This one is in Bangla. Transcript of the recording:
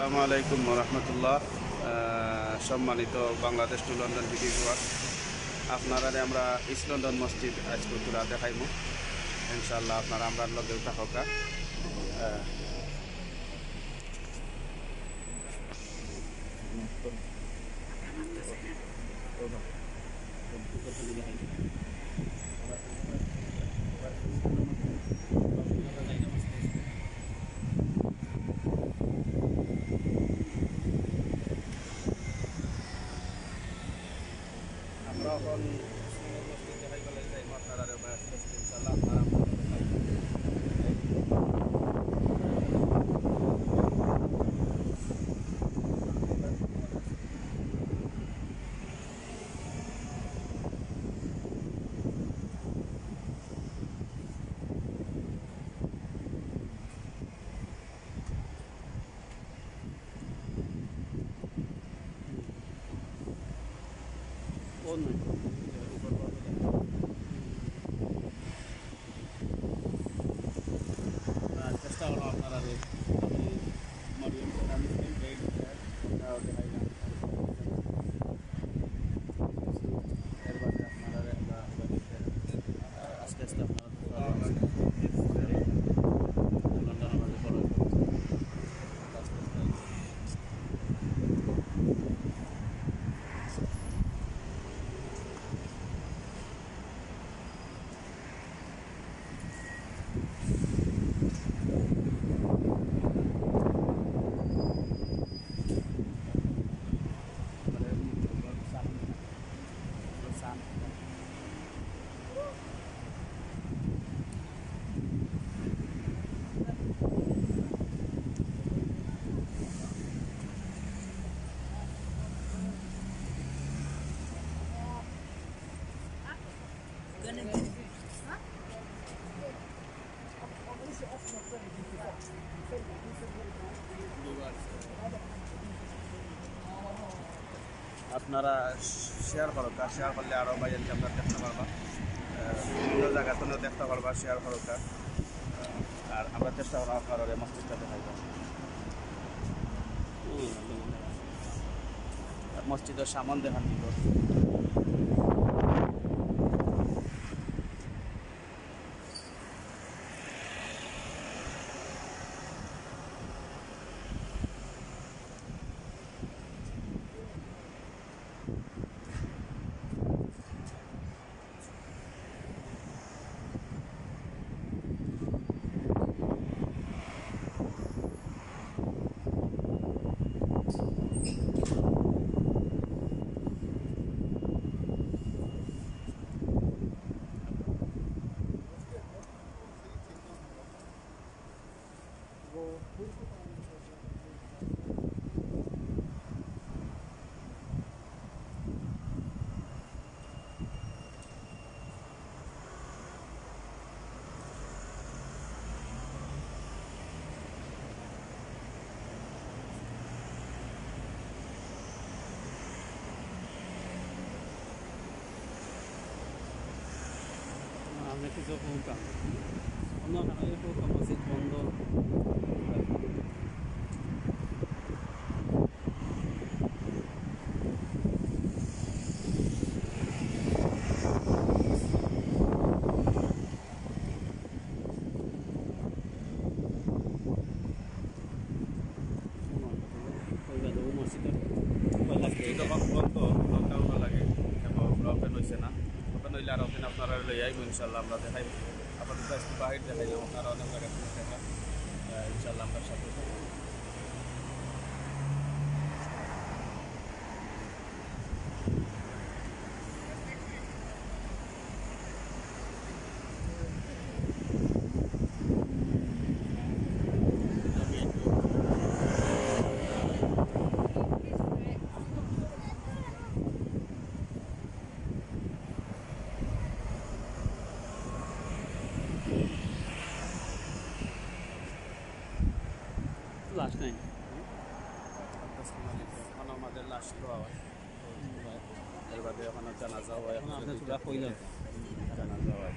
আসসালামু রহমতুল্লাহ সম্মানিত বাংলাদেশ টু লন্ডন ভিডিও আপনারা আমরা ইস্ট লন্ডন মসজিদ আজকে তুলা দেখাইমু। ইনশাল্লাহ আপনারা আমরা লগে থাকা আমরা незаконной. আপনারা শেয়ার করো কা শেয়ার করলে আরও বাইরে আপনারা দেখতে পারবা। বিভিন্ন বিভিন্ন জায়গাতে দেখতে পারবা শেয়ার করো কা আর আমরা চেষ্টা করো আপনার মসজিদটা দেখাইব মসজিদের সামান দেখান দিব ez a vulkán. Annak a Annak a az itt mondom. আইব ইনশাল্লাহ আমরা দেখাইব। আপাতত একটু বাহির দেখাইলাম আর অনেক জায়গা ইনশাল্লাহ আমরা সাথে লাস্ট নাই? এখন আমাদের লাশ দেওয়া হয় এর বাদে এখন জানাজা হয় এখন আপনার জানাজা হয়।